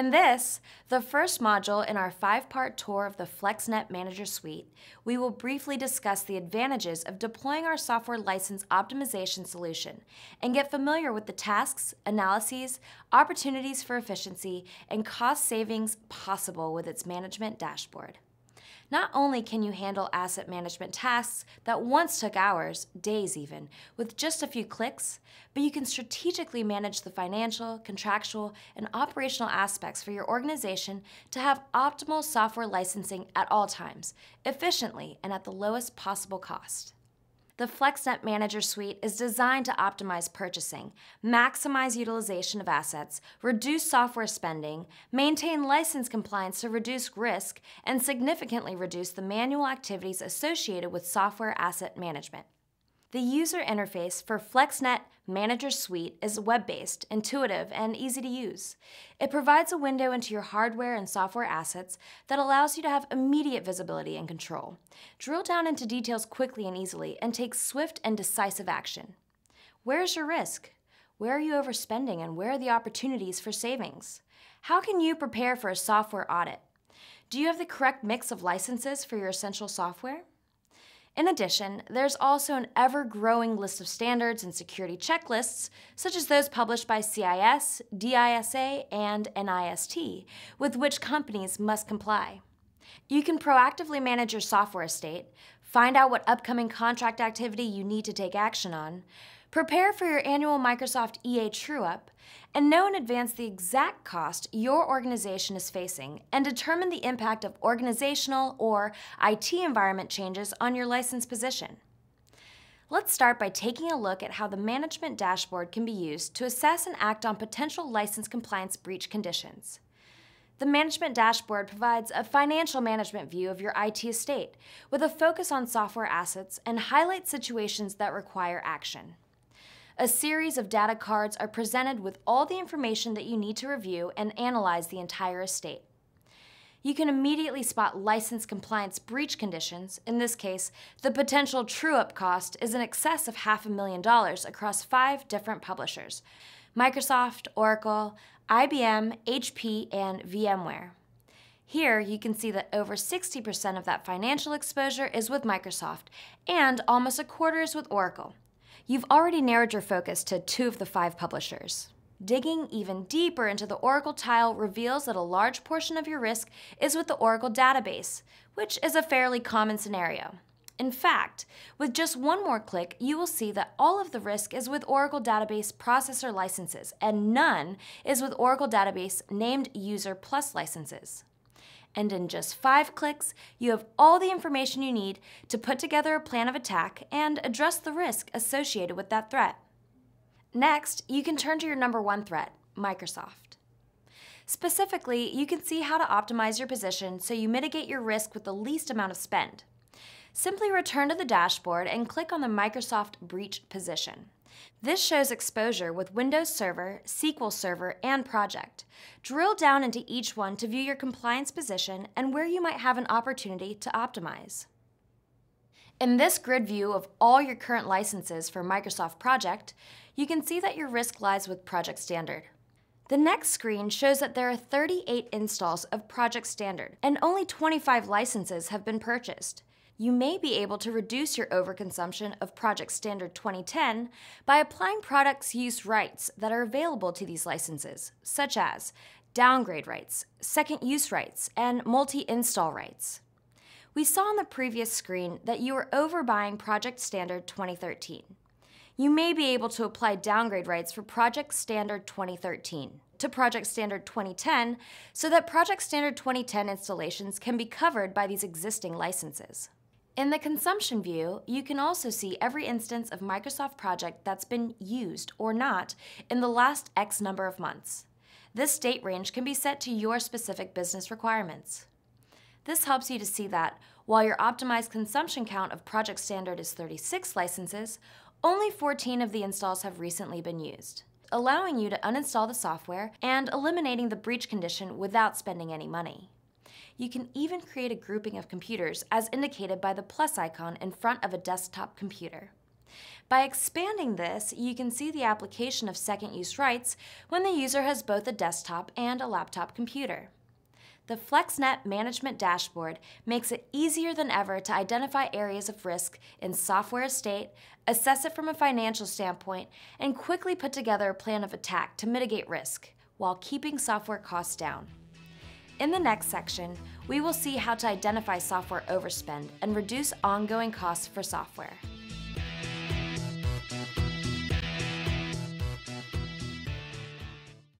In this, the first module in our five-part tour of the FlexNet Manager Suite, we will briefly discuss the advantages of deploying our software license optimization solution and get familiar with the tasks, analyses, opportunities for efficiency, and cost savings possible with its management dashboard. Not only can you handle asset management tasks that once took hours, days even, with just a few clicks, but you can strategically manage the financial, contractual, and operational aspects for your organization to have optimal software licensing at all times, efficiently and at the lowest possible cost. The FlexNet Manager Suite is designed to optimize purchasing, maximize utilization of assets, reduce software spending, maintain license compliance to reduce risk, and significantly reduce the manual activities associated with software asset management. The user interface for FlexNet Manager Suite is web-based, intuitive, and easy to use. It provides a window into your hardware and software assets that allows you to have immediate visibility and control. Drill down into details quickly and easily and take swift and decisive action. Where is your risk? Where are you overspending and where are the opportunities for savings? How can you prepare for a software audit? Do you have the correct mix of licenses for your essential software? In addition, there's also an ever-growing list of standards and security checklists, such as those published by CIS, DISA, and NIST, with which companies must comply. You can proactively manage your software estate, find out what upcoming contract activity you need to take action on, prepare for your annual Microsoft EA true-up, and know in advance the exact cost your organization is facing and determine the impact of organizational or IT environment changes on your license position. Let's start by taking a look at how the management dashboard can be used to assess and act on potential license compliance breach conditions. The management dashboard provides a financial management view of your IT estate with a focus on software assets and highlights situations that require action. A series of data cards are presented with all the information that you need to review and analyze the entire estate. You can immediately spot license compliance breach conditions. In this case, the potential true-up cost is in excess of half a million dollars across five different publishers, Microsoft, Oracle, IBM, HP, and VMware. Here, you can see that over 60% of that financial exposure is with Microsoft, and almost a quarter is with Oracle. You've already narrowed your focus to two of the five publishers. Digging even deeper into the Oracle tile reveals that a large portion of your risk is with the Oracle database, which is a fairly common scenario. In fact, with just one more click, you will see that all of the risk is with Oracle Database Processor licenses, and none is with Oracle Database Named User Plus licenses and in just five clicks, you have all the information you need to put together a plan of attack and address the risk associated with that threat. Next, you can turn to your number one threat, Microsoft. Specifically, you can see how to optimize your position so you mitigate your risk with the least amount of spend. Simply return to the dashboard and click on the Microsoft Breach position. This shows exposure with Windows Server, SQL Server, and Project. Drill down into each one to view your compliance position and where you might have an opportunity to optimize. In this grid view of all your current licenses for Microsoft Project, you can see that your risk lies with Project Standard. The next screen shows that there are 38 installs of Project Standard, and only 25 licenses have been purchased you may be able to reduce your overconsumption of Project Standard 2010 by applying products use rights that are available to these licenses, such as downgrade rights, second use rights, and multi-install rights. We saw on the previous screen that you were overbuying Project Standard 2013. You may be able to apply downgrade rights for Project Standard 2013 to Project Standard 2010 so that Project Standard 2010 installations can be covered by these existing licenses. In the consumption view, you can also see every instance of Microsoft Project that's been used or not in the last X number of months. This date range can be set to your specific business requirements. This helps you to see that, while your optimized consumption count of Project Standard is 36 licenses, only 14 of the installs have recently been used, allowing you to uninstall the software and eliminating the breach condition without spending any money. You can even create a grouping of computers as indicated by the plus icon in front of a desktop computer. By expanding this, you can see the application of second use rights when the user has both a desktop and a laptop computer. The FlexNet Management Dashboard makes it easier than ever to identify areas of risk in software estate, assess it from a financial standpoint, and quickly put together a plan of attack to mitigate risk while keeping software costs down. In the next section, we will see how to identify software overspend and reduce ongoing costs for software.